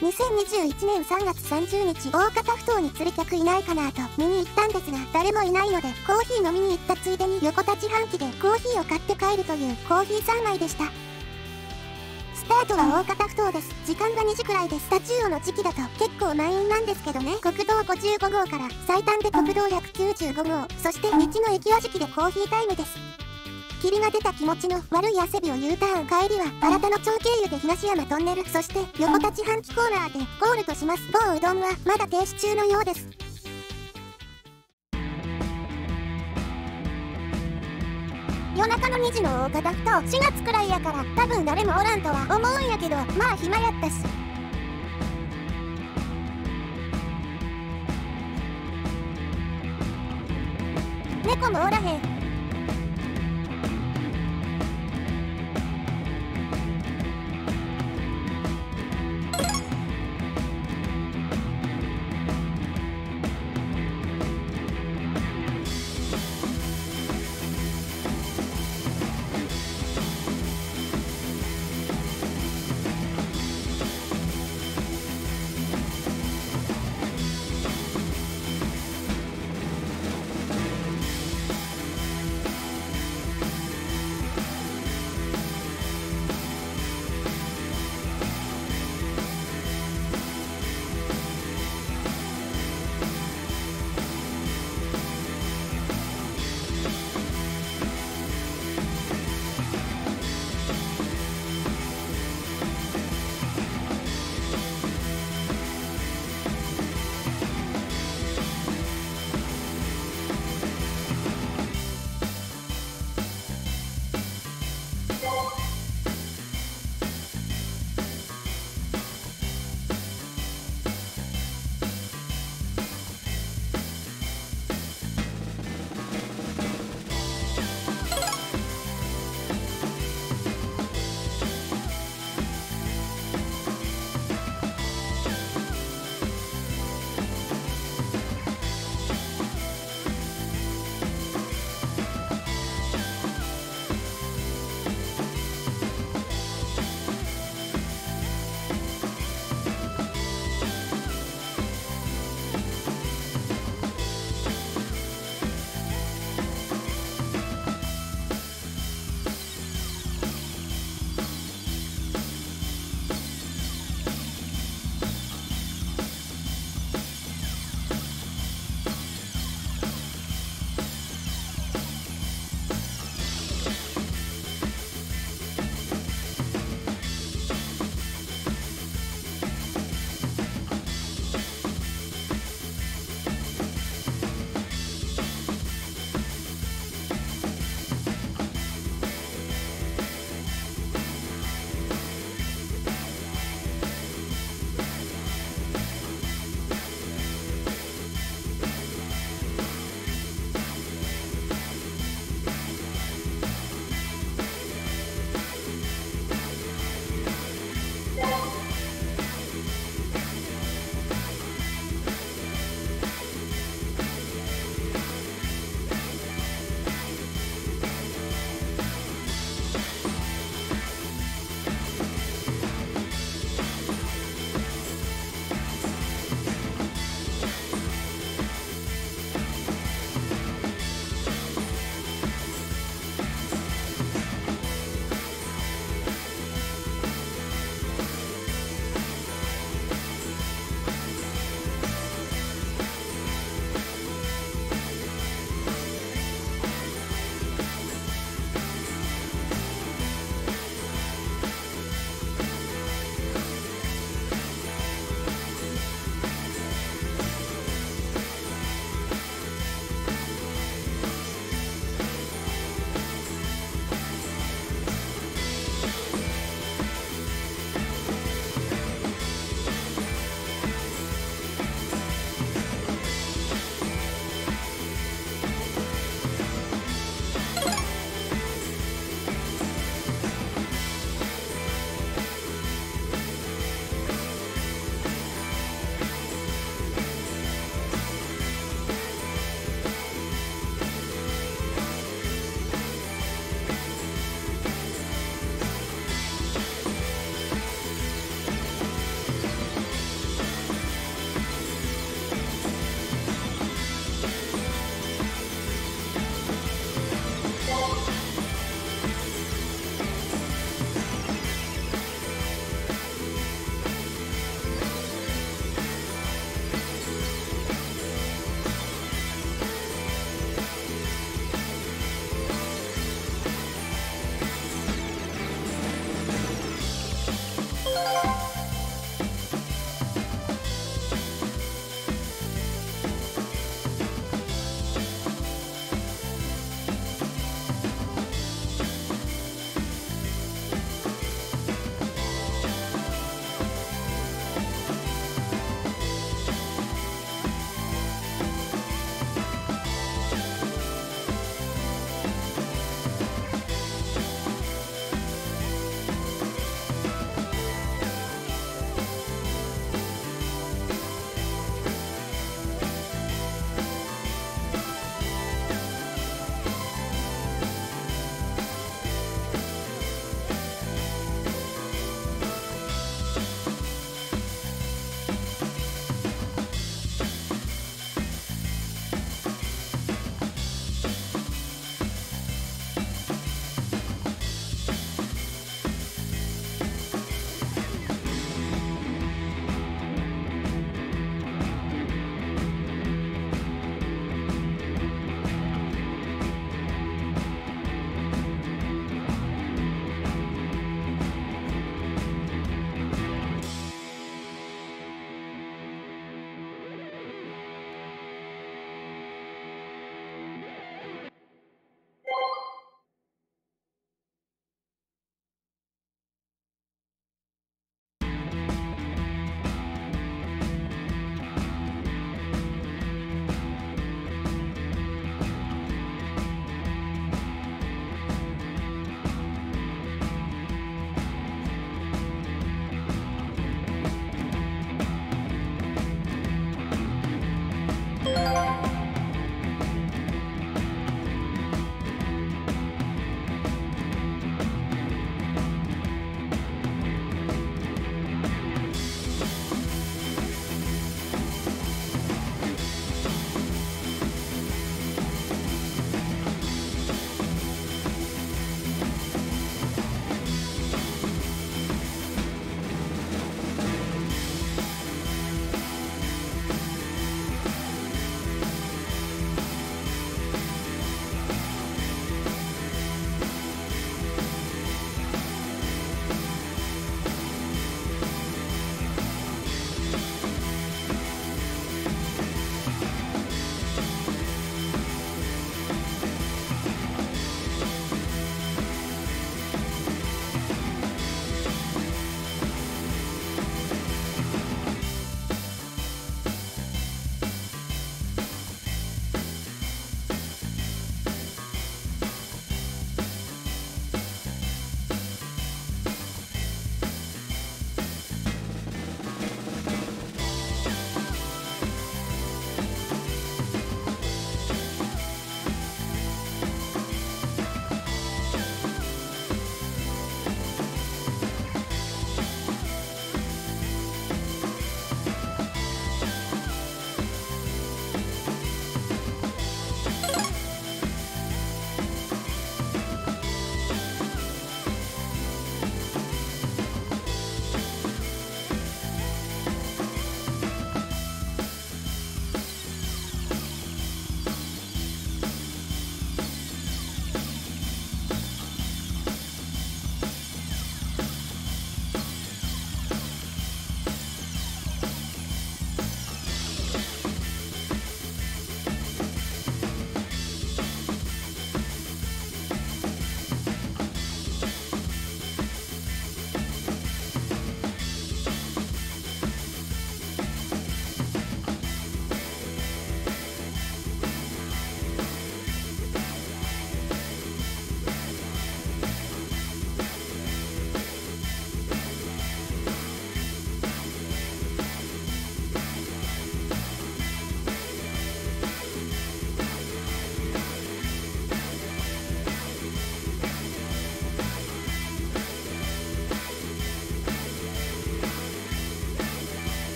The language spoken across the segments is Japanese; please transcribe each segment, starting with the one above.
2021年3月30日、大方ふ頭に釣り客いないかなと見に行ったんですが、誰もいないので、コーヒー飲みに行ったついでに横立ち半期でコーヒーを買って帰るというコーヒー3枚でした。スタートは大方ふ頭です。時間が2時くらいです。タチウオの時期だと結構満員なんですけどね。国道55号から最短で国道195号、そして道の駅和敷でコーヒータイムです。霧が出た気持ちの悪い汗びを U ターン帰りは新たの町経由で東山トンネルそして横立ち半期コーナーでゴールとします。某うどんはまだ停止中のようです。夜中の2時の大方ふと4月くらいやから多分誰もおらんとは思うんやけどまあ暇やったし。猫もおらへん。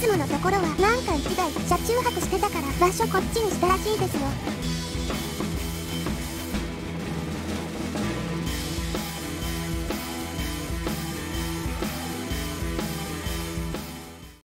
つものところはなんか一台車中泊してたから場所こっちにしたらしいですよ。